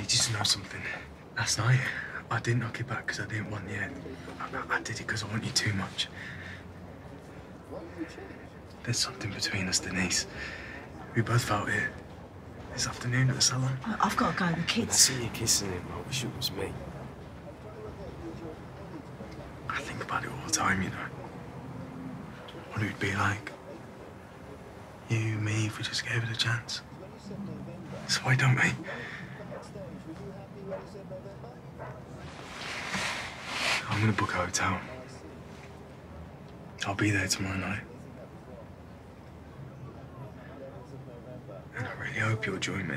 to know something. Last night, I didn't knock it back because I didn't want you. I, I did it because I want you too much. There's something between us, Denise. We both felt it. This afternoon at the salon. I- I've got to go. The I kids. see you kissing him. I wish it was me. I think about it all the time, you know. What it would be like. You, me, if we just gave it a chance. So why don't we? I'm gonna book a hotel. I'll be there tomorrow night. And I really hope you'll join me.